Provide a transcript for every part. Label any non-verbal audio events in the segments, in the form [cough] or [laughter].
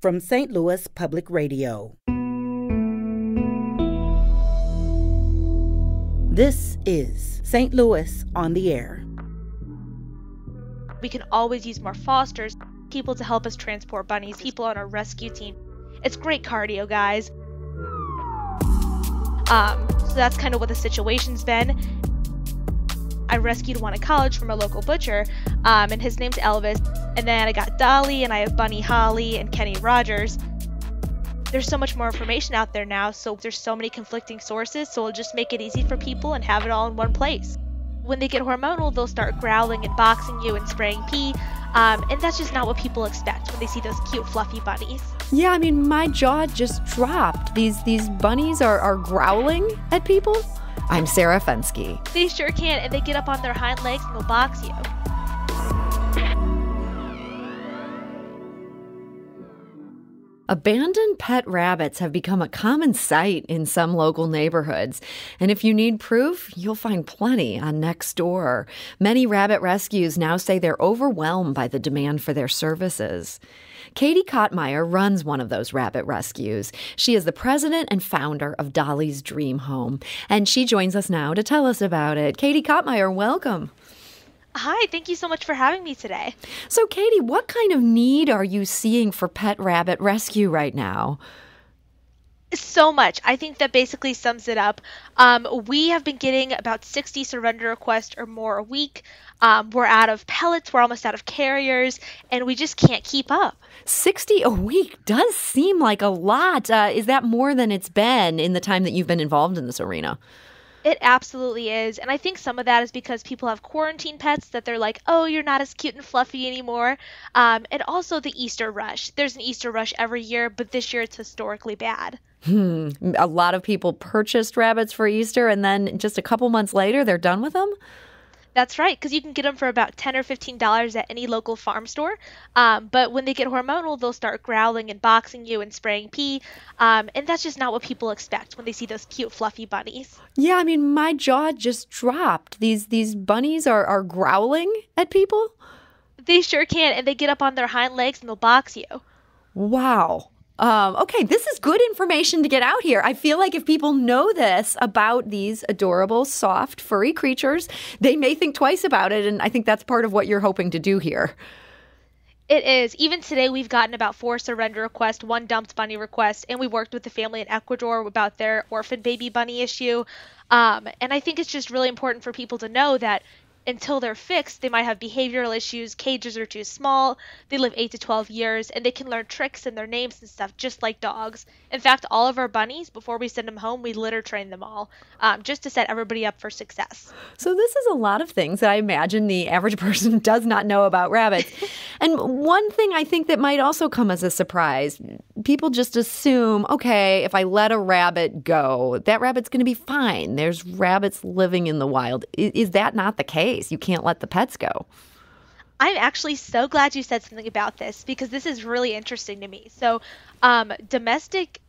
from St. Louis Public Radio. This is St. Louis on the Air. We can always use more fosters, people to help us transport bunnies, people on our rescue team. It's great cardio, guys. Um, so that's kind of what the situation's been. I rescued one in college from a local butcher, um, and his name's Elvis. And then I got Dolly, and I have Bunny Holly and Kenny Rogers. There's so much more information out there now, so there's so many conflicting sources, so we'll just make it easy for people and have it all in one place. When they get hormonal, they'll start growling and boxing you and spraying pee, um, and that's just not what people expect when they see those cute, fluffy bunnies. Yeah, I mean, my jaw just dropped. These these bunnies are, are growling at people. I'm Sarah Fenske. They sure can, and they get up on their hind legs and they'll box you. Abandoned pet rabbits have become a common sight in some local neighborhoods. And if you need proof, you'll find plenty on Nextdoor. Many rabbit rescues now say they're overwhelmed by the demand for their services. Katie Kottmeyer runs one of those rabbit rescues. She is the president and founder of Dolly's Dream Home, and she joins us now to tell us about it. Katie Kottmeyer, welcome. Hi, thank you so much for having me today. So, Katie, what kind of need are you seeing for pet rabbit rescue right now? so much. I think that basically sums it up. Um, we have been getting about 60 surrender requests or more a week. Um, we're out of pellets, we're almost out of carriers, and we just can't keep up. 60 a week does seem like a lot. Uh, is that more than it's been in the time that you've been involved in this arena? It absolutely is. And I think some of that is because people have quarantine pets that they're like, oh, you're not as cute and fluffy anymore. Um, and also the Easter rush. There's an Easter rush every year, but this year it's historically bad. Hmm. A lot of people purchased rabbits for Easter and then just a couple months later they're done with them? That's right, because you can get them for about ten or fifteen dollars at any local farm store. Um, but when they get hormonal, they'll start growling and boxing you and spraying pee, um, and that's just not what people expect when they see those cute, fluffy bunnies. Yeah, I mean, my jaw just dropped. These these bunnies are are growling at people. They sure can, and they get up on their hind legs and they'll box you. Wow. Um, okay, this is good information to get out here. I feel like if people know this about these adorable, soft, furry creatures, they may think twice about it. And I think that's part of what you're hoping to do here. It is. Even today, we've gotten about four surrender requests, one dumped bunny request, and we worked with the family in Ecuador about their orphan baby bunny issue. Um, and I think it's just really important for people to know that until they're fixed, they might have behavioral issues, cages are too small, they live 8 to 12 years, and they can learn tricks and their names and stuff just like dogs. In fact, all of our bunnies, before we send them home, we litter train them all um, just to set everybody up for success. So, this is a lot of things that I imagine the average [laughs] person does not know about rabbits. [laughs] and one thing I think that might also come as a surprise people just assume, okay, if I let a rabbit go, that rabbit's going to be fine. There's rabbits living in the wild. Is, is that not the case? You can't let the pets go. I'm actually so glad you said something about this because this is really interesting to me. So, um, domestic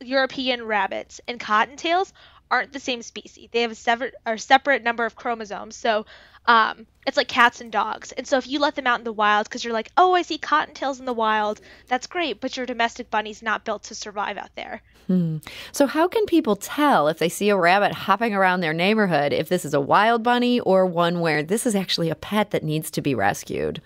European rabbits and cottontails aren't the same species. They have a separate or separate number of chromosomes. So um, it's like cats and dogs. And so if you let them out in the wild because you're like, oh, I see cottontails in the wild, that's great. But your domestic bunny's not built to survive out there. Hmm. So how can people tell if they see a rabbit hopping around their neighborhood if this is a wild bunny or one where this is actually a pet that needs to be rescued?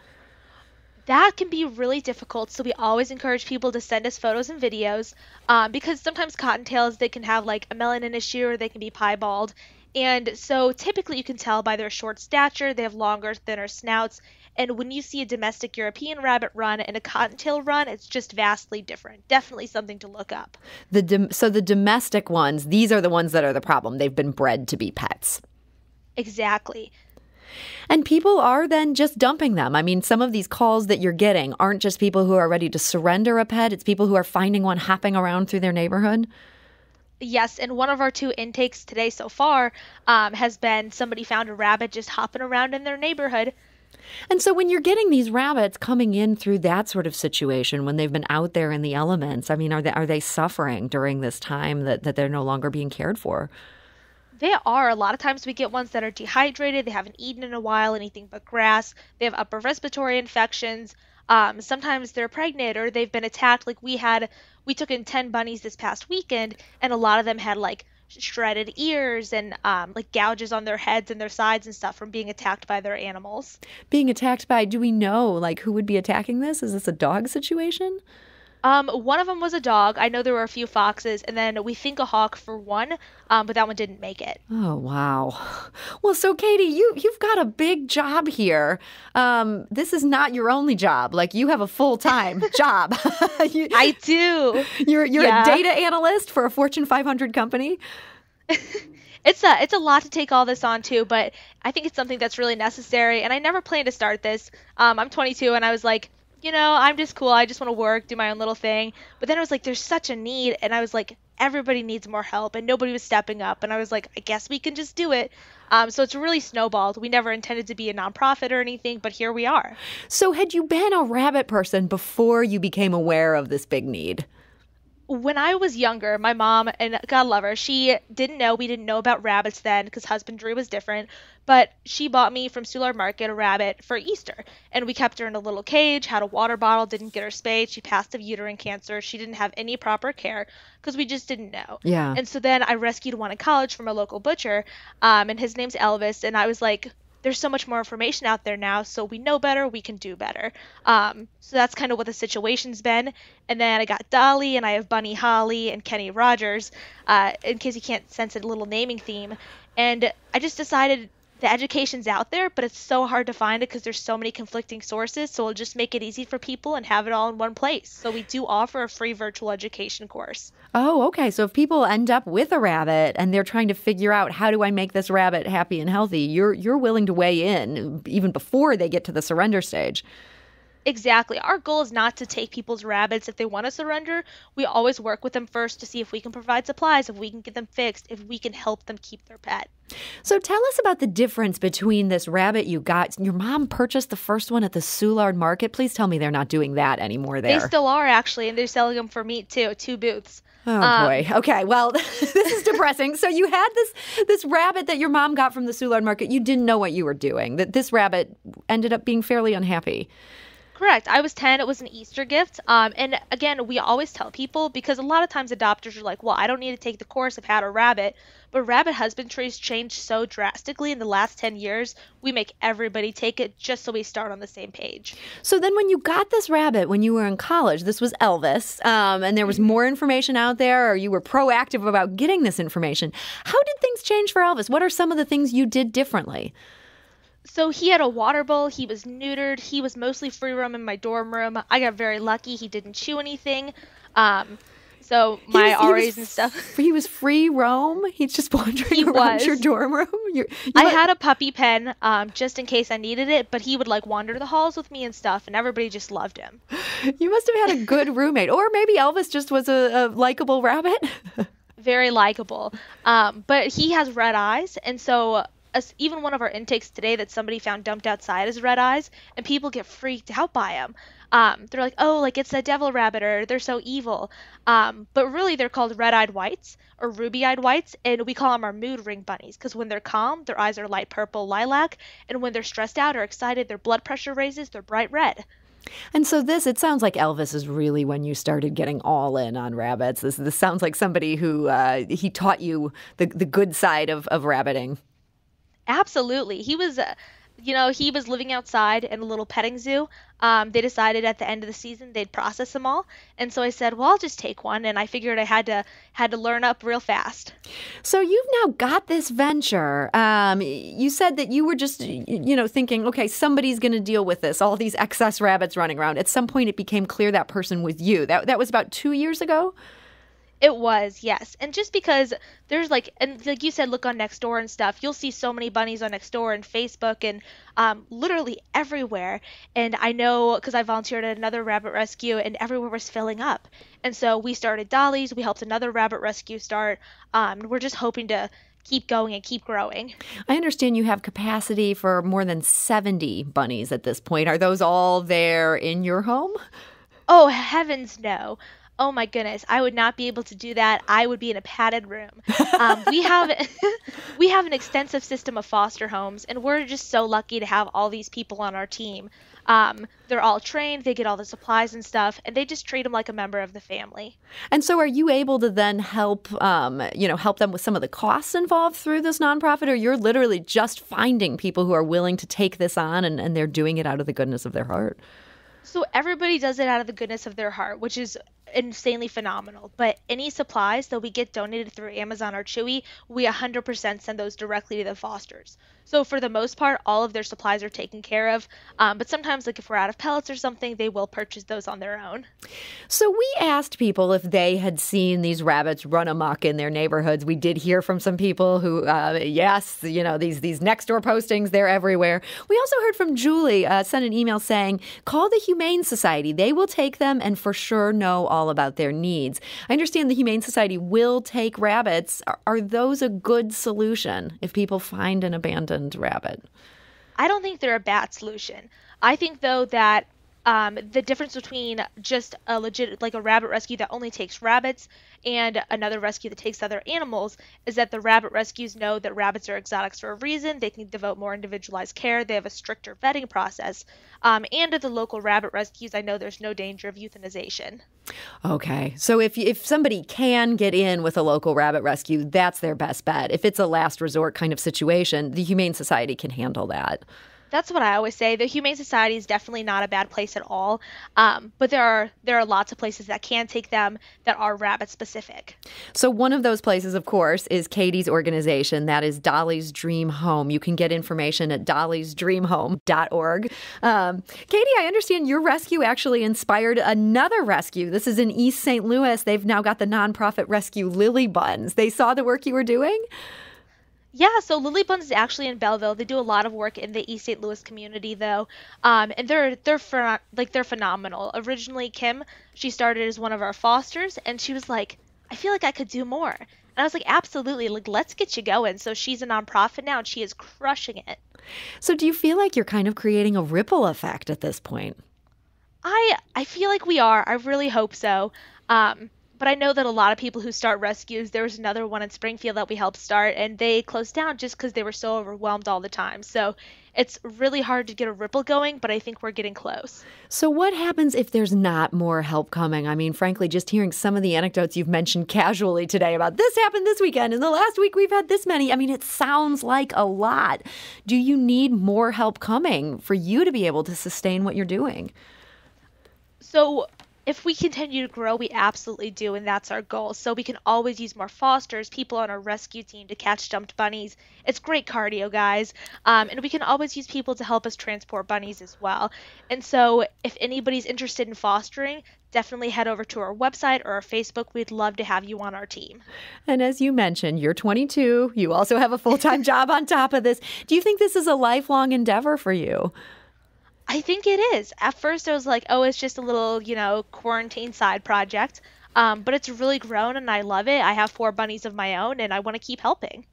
that can be really difficult. So we always encourage people to send us photos and videos um, because sometimes cottontails they can have like a melanin issue or they can be piebald. And so typically you can tell by their short stature, they have longer, thinner snouts. And when you see a domestic European rabbit run and a cottontail run, it's just vastly different. Definitely something to look up. The so the domestic ones, these are the ones that are the problem. They've been bred to be pets. Exactly. And people are then just dumping them. I mean, some of these calls that you're getting aren't just people who are ready to surrender a pet, it's people who are finding one hopping around through their neighborhood. Yes, and one of our two intakes today so far um, has been somebody found a rabbit just hopping around in their neighborhood. And so when you're getting these rabbits coming in through that sort of situation, when they've been out there in the elements, I mean, are they are they suffering during this time that, that they're no longer being cared for? They are. A lot of times we get ones that are dehydrated, they haven't eaten in a while, anything but grass, they have upper respiratory infections. Um, sometimes they're pregnant or they've been attacked. Like we had, we took in 10 bunnies this past weekend, and a lot of them had like shredded ears and um, like gouges on their heads and their sides and stuff from being attacked by their animals. Being attacked by, do we know like who would be attacking this? Is this a dog situation? Um, one of them was a dog. I know there were a few foxes, and then we think a hawk for one, um, but that one didn't make it. Oh wow! Well, so Katie, you you've got a big job here. Um, this is not your only job. Like you have a full time [laughs] job. [laughs] you, I do. You're you're yeah. a data analyst for a Fortune 500 company. [laughs] it's a it's a lot to take all this on too, but I think it's something that's really necessary. And I never planned to start this. Um, I'm 22, and I was like you know, I'm just cool. I just want to work, do my own little thing. But then I was like, there's such a need. And I was like, everybody needs more help. And nobody was stepping up. And I was like, I guess we can just do it. Um, so it's really snowballed. We never intended to be a nonprofit or anything, but here we are. So, had you been a rabbit person before you became aware of this big need? when I was younger, my mom and God love her, she didn't know we didn't know about rabbits then because husbandry was different. But she bought me from Soulard Market a rabbit for Easter, and we kept her in a little cage. Had a water bottle, didn't get her spayed. She passed of uterine cancer. She didn't have any proper care because we just didn't know. Yeah. And so then I rescued one in college from a local butcher, um, and his name's Elvis. And I was like, there's so much more information out there now, so we know better, we can do better. Um, so that's kind of what the situation's been. And then I got Dolly, and I have Bunny Holly and Kenny Rogers, uh, in case you can't sense a little naming theme. And I just decided the education's out there, but it's so hard to find it because there's so many conflicting sources. So we'll just make it easy for people and have it all in one place. So we do offer a free virtual education course. Oh, okay. So if people end up with a rabbit and they're trying to figure out how do I make this rabbit happy and healthy, you're you're willing to weigh in even before they get to the surrender stage. Exactly. Our goal is not to take people's rabbits if they want to surrender. We always work with them first to see if we can provide supplies, if we can get them fixed, if we can help them keep their pet. So tell us about the difference between this rabbit you got. Your mom purchased the first one at the Soulard Market. Please tell me they're not doing that anymore there. They still are actually, and they're selling them for meat too, two booths. Oh um, boy. Okay. Well, [laughs] this is depressing. so you had this this rabbit that your mom got from the Soulard Market. You didn't know what you were doing. That this rabbit ended up being fairly unhappy. Correct. I was 10. It was an Easter gift. Um, and again, we always tell people because a lot of times adopters are like, well, I don't need to take the course. I've had a rabbit. But rabbit husbandry has changed so drastically in the last 10 years. We make everybody take it just so we start on the same page. So then when you got this rabbit when you were in college, this was Elvis, um, and there was mm-hmm. more information out there, or you were proactive about getting this information. How did things change for Elvis? What are some of the things you did differently? So he had a water bowl. He was neutered. He was mostly free roam in my dorm room. I got very lucky. He didn't chew anything. Um, so my RAs and stuff. He was free roam. He's just wandering he around was. your dorm room. [laughs] You're, you I had a puppy pen um, just in case I needed it, but he would like wander the halls with me and stuff, and everybody just loved him. [gasps] You must have had a good roommate, or maybe Elvis just was a, a likable rabbit. [laughs] very likable, um, but he has red eyes, and so even one of our intakes today that somebody found dumped outside as red eyes, and people get freaked out by them. Um, they're like, oh, like it's a devil rabbit, or they're so evil. Um, but really, they're called red-eyed whites or ruby-eyed whites, and we call them our mood ring bunnies because when they're calm, their eyes are light purple lilac, and when they're stressed out or excited, their blood pressure raises, they're bright red. And so this, it sounds like Elvis is really when you started getting all in on rabbits. This, this sounds like somebody who uh, he taught you the the good side of of rabbiting. Absolutely. He was, uh, you know, he was living outside in a little petting zoo. Um, they decided at the end of the season they'd process them all, and so I said, "Well, I'll just take one." And I figured I had to had to learn up real fast. So you've now got this venture. Um, you said that you were just, you know, thinking, okay, somebody's going to deal with this. All these excess rabbits running around. At some point, it became clear that person was you. That that was about two years ago. It was, yes. And just because there's like, and like you said, look on Nextdoor and stuff, you'll see so many bunnies on Nextdoor and Facebook and um, literally everywhere. And I know because I volunteered at another rabbit rescue and everywhere was filling up. And so we started Dolly's, we helped another rabbit rescue start. Um, we're just hoping to keep going and keep growing. I understand you have capacity for more than 70 bunnies at this point. Are those all there in your home? Oh, heavens no oh my goodness, I would not be able to do that. I would be in a padded room. Um, we [laughs] have [laughs] we have an extensive system of foster homes, and we're just so lucky to have all these people on our team. Um, they're all trained, they get all the supplies and stuff, and they just treat them like a member of the family. And so, are you able to then help, um, you know, help them with some of the costs involved through this nonprofit, or you're literally just finding people who are willing to take this on and, and they're doing it out of the goodness of their heart? So everybody does it out of the goodness of their heart, which is insanely phenomenal. But any supplies that we get donated through Amazon or Chewy, we 100% send those directly to the fosters. So for the most part, all of their supplies are taken care of. Um, but sometimes, like if we're out of pellets or something, they will purchase those on their own. So we asked people if they had seen these rabbits run amok in their neighborhoods. We did hear from some people who, uh, yes, you know these these Nextdoor postings, they're everywhere. We also heard from Julie, uh, sent an email saying, "Call the Humane Society. They will take them and for sure know all about their needs." I understand the Humane Society will take rabbits. Are, are those a good solution if people find an abandoned rabbit? I don't think they're a bad solution. I think though that um, the difference between just a legit like a rabbit rescue that only takes rabbits and another rescue that takes other animals is that the rabbit rescues know that rabbits are exotics for a reason. They can devote more individualized care. They have a stricter vetting process. Um, and at the local rabbit rescues i know there's no danger of euthanization. Okay. So if if somebody can get in with a local rabbit rescue that's their best bet. If it's a last resort kind of situation the humane society can handle that that's what I always say. The Humane Society is definitely not a bad place at all, um, but there are there are lots of places that can take them that are rabbit specific. So one of those places, of course, is Katie's organization. That is Dolly's Dream Home. You can get information at dollysdreamhome.org. Um, Katie, I understand your rescue actually inspired another rescue. This is in East St. Louis. They've now got the nonprofit rescue Lily Buns. They saw the work you were doing. Yeah, so Lily Buns is actually in Belleville. They do a lot of work in the East St. Louis community, though, um, and they're they're like they're phenomenal. Originally, Kim, she started as one of our fosters, and she was like, "I feel like I could do more," and I was like, "Absolutely! Like, let's get you going." So she's a nonprofit now, and she is crushing it. So, do you feel like you're kind of creating a ripple effect at this point? I I feel like we are. I really hope so. Um, but I know that a lot of people who start rescues, there was another one in Springfield that we helped start, and they closed down just because they were so overwhelmed all the time. So it's really hard to get a ripple going, but I think we're getting close. So, what happens if there's not more help coming? I mean, frankly, just hearing some of the anecdotes you've mentioned casually today about this happened this weekend, and the last week we've had this many. I mean, it sounds like a lot. Do you need more help coming for you to be able to sustain what you're doing? So, if we continue to grow, we absolutely do, and that's our goal. So we can always use more fosters, people on our rescue team to catch dumped bunnies. It's great cardio, guys. Um, and we can always use people to help us transport bunnies as well. And so if anybody's interested in fostering, definitely head over to our website or our Facebook. We'd love to have you on our team. And as you mentioned, you're 22. You also have a full time [laughs] job on top of this. Do you think this is a lifelong endeavor for you? I think it is. At first, I was like, oh, it's just a little, you know, quarantine side project. Um, but it's really grown and I love it. I have four bunnies of my own and I want to keep helping.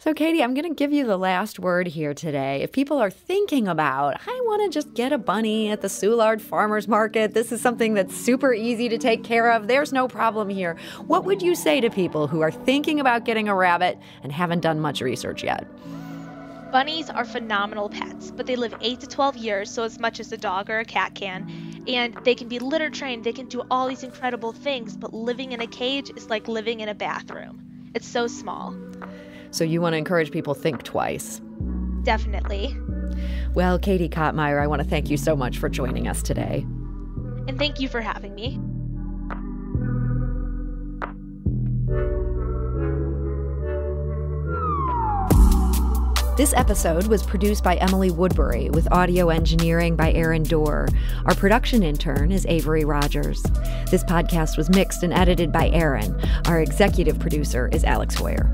So, Katie, I'm going to give you the last word here today. If people are thinking about, I want to just get a bunny at the Soulard Farmers Market, this is something that's super easy to take care of, there's no problem here. What would you say to people who are thinking about getting a rabbit and haven't done much research yet? Bunnies are phenomenal pets, but they live 8 to 12 years, so as much as a dog or a cat can. And they can be litter trained, they can do all these incredible things, but living in a cage is like living in a bathroom. It's so small. So you want to encourage people think twice. Definitely. Well, Katie Kottmeyer, I want to thank you so much for joining us today. And thank you for having me. This episode was produced by Emily Woodbury with audio engineering by Aaron Doerr. Our production intern is Avery Rogers. This podcast was mixed and edited by Aaron. Our executive producer is Alex Heuer.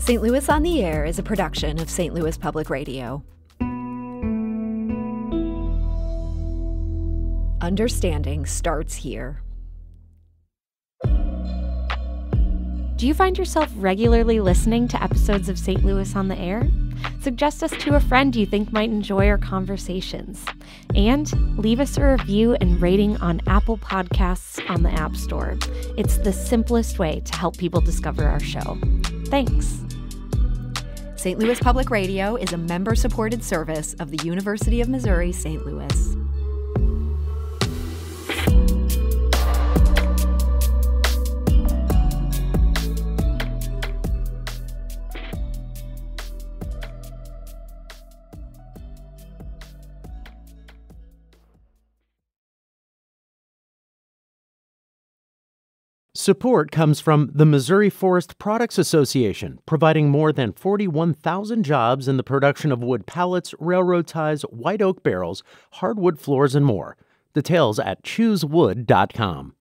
St. Louis on the Air is a production of St. Louis Public Radio. Understanding starts here. Do you find yourself regularly listening to episodes of St. Louis on the Air? Suggest us to a friend you think might enjoy our conversations. And leave us a review and rating on Apple Podcasts on the App Store. It's the simplest way to help people discover our show. Thanks. St. Louis Public Radio is a member supported service of the University of Missouri St. Louis. Support comes from the Missouri Forest Products Association, providing more than 41,000 jobs in the production of wood pallets, railroad ties, white oak barrels, hardwood floors, and more. Details at choosewood.com.